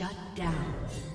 Shut down.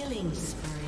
Killing spree.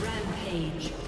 Rampage.